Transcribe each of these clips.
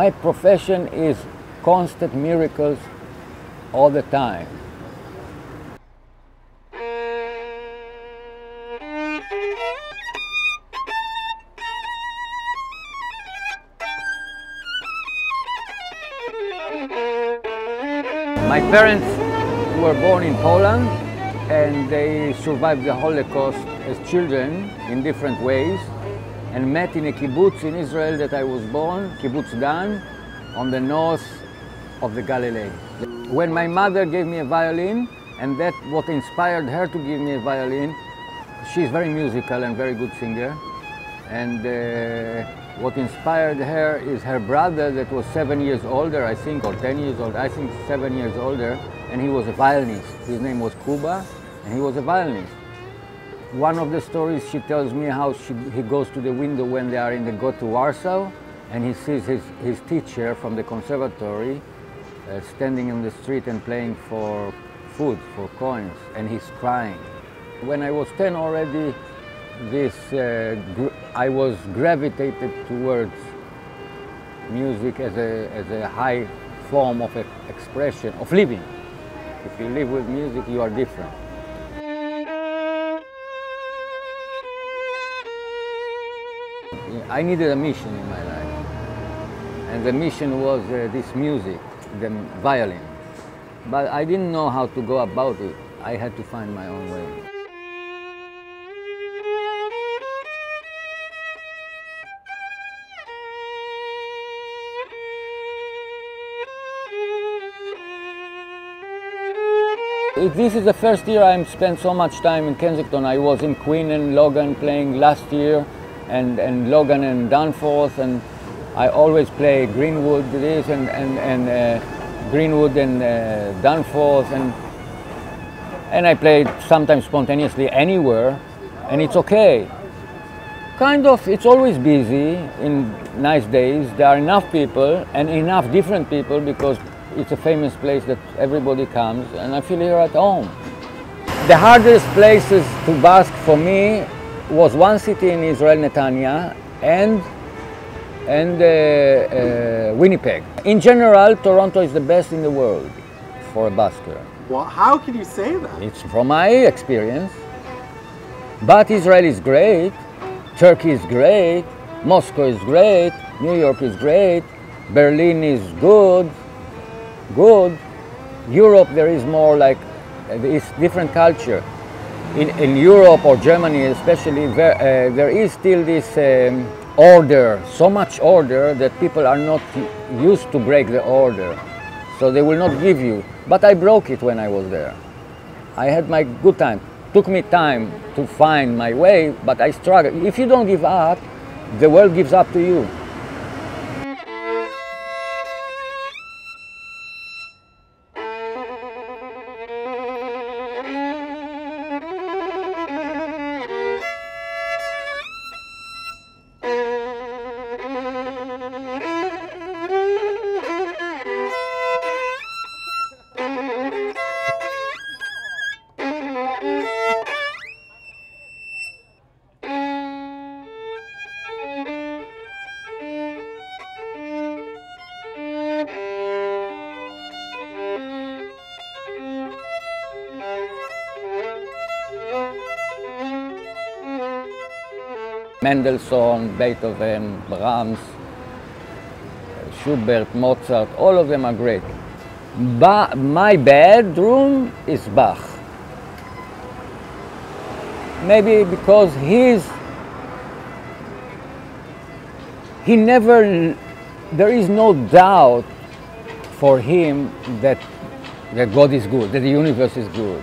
My profession is constant miracles all the time. My parents were born in Poland and they survived the Holocaust as children in different ways and met in a kibbutz in Israel that I was born, Kibbutz Dan, on the north of the Galilee. When my mother gave me a violin, and that what inspired her to give me a violin, she's very musical and very good singer, and uh, what inspired her is her brother that was seven years older, I think, or 10 years old, I think seven years older, and he was a violinist. His name was Kuba, and he was a violinist. One of the stories she tells me how she, he goes to the window when they are in the ghetto Warsaw, and he sees his, his teacher from the conservatory uh, standing in the street and playing for food, for coins, and he's crying. When I was 10 already, this, uh, I was gravitated towards music as a, as a high form of expression, of living. If you live with music, you are different. I needed a mission in my life. And the mission was uh, this music, the violin. But I didn't know how to go about it. I had to find my own way. This is the first year I spent so much time in Kensington. I was in Queen and Logan playing last year, and, and Logan and Danforth, and I always play Greenwood this and, and, and uh, Greenwood and uh, Danforth, and, and I play sometimes spontaneously anywhere, and it's okay. Kind of, it's always busy in nice days. There are enough people and enough different people because it's a famous place that everybody comes, and I feel here at home. The hardest places to busk for me was one city in Israel, Netanya, and and uh, uh, Winnipeg. In general, Toronto is the best in the world for a busker. Well, how can you say that? It's from my experience. But Israel is great, Turkey is great, Moscow is great, New York is great, Berlin is good, good. Europe, there is more like, it's different culture. In, in Europe or Germany especially, there, uh, there is still this um, order, so much order that people are not used to break the order. So they will not give you. But I broke it when I was there. I had my good time. Took me time to find my way, but I struggled. If you don't give up, the world gives up to you. Mendelssohn, Beethoven, Brahms, Schubert, Mozart, all of them are great. But my bedroom is Bach. Maybe because he's, he never, there is no doubt for him that, that God is good, that the universe is good.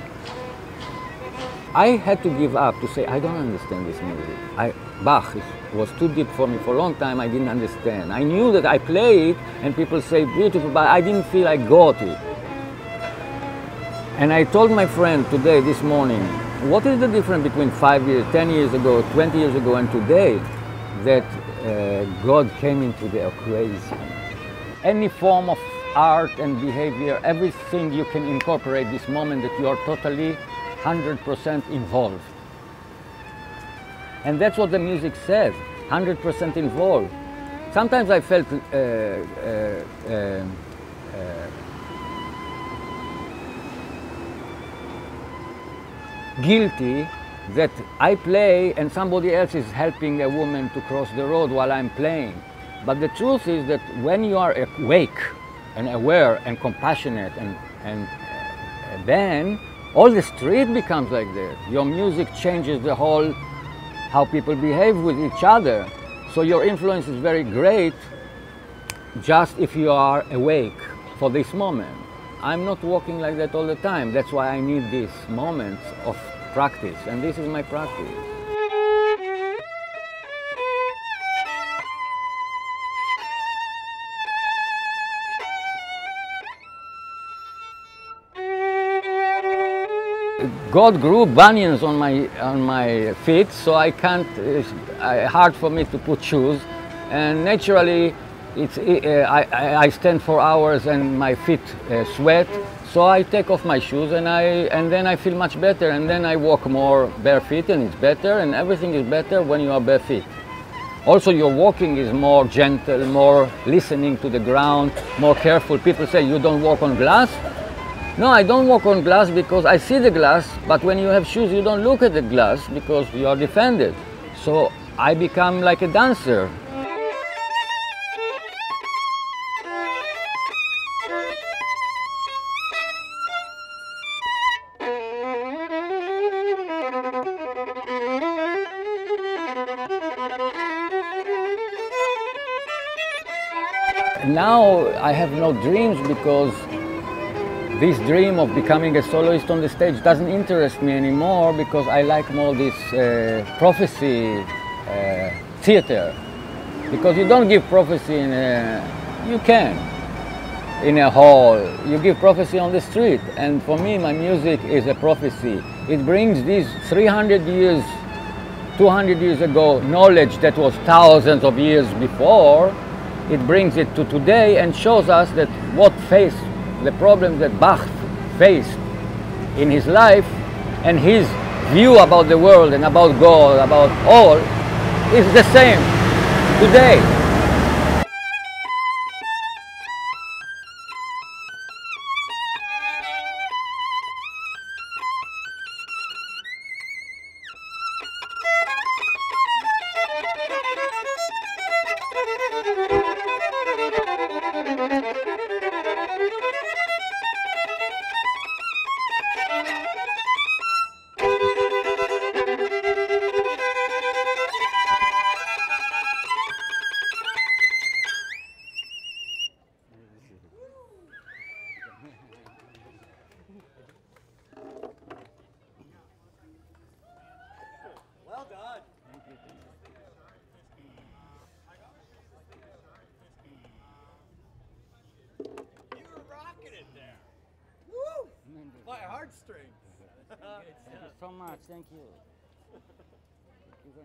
I had to give up to say, I don't understand this music. I, Bach was too deep for me for a long time. I didn't understand. I knew that I play it and people say beautiful, but I didn't feel I got it. And I told my friend today, this morning, what is the difference between five years, 10 years ago, 20 years ago, and today that uh, God came into the equation? Any form of art and behavior, everything you can incorporate this moment that you are totally 100% involved. And that's what the music says, 100% involved. Sometimes I felt uh, uh, uh, guilty that I play and somebody else is helping a woman to cross the road while I'm playing. But the truth is that when you are awake and aware and compassionate and, and uh, then all the street becomes like that. Your music changes the whole how people behave with each other. So your influence is very great just if you are awake for this moment. I'm not walking like that all the time. That's why I need these moments of practice, and this is my practice. God grew bunions on my on my feet, so I can't. It's hard for me to put shoes, and naturally, it's uh, I, I stand for hours and my feet uh, sweat. So I take off my shoes and I and then I feel much better, and then I walk more bare feet, and it's better, and everything is better when you are bare feet. Also, your walking is more gentle, more listening to the ground, more careful. People say you don't walk on glass. No, I don't walk on glass because I see the glass, but when you have shoes, you don't look at the glass because you are defended. So I become like a dancer. Now I have no dreams because this dream of becoming a soloist on the stage doesn't interest me anymore because I like more this uh, prophecy uh, theater. Because you don't give prophecy in a, you can, in a hall. You give prophecy on the street. And for me, my music is a prophecy. It brings these 300 years, 200 years ago knowledge that was thousands of years before. It brings it to today and shows us that what face the problems that Bach faced in his life and his view about the world and about God, about all, is the same today. My heartstrings. Thank you so much. Thank you.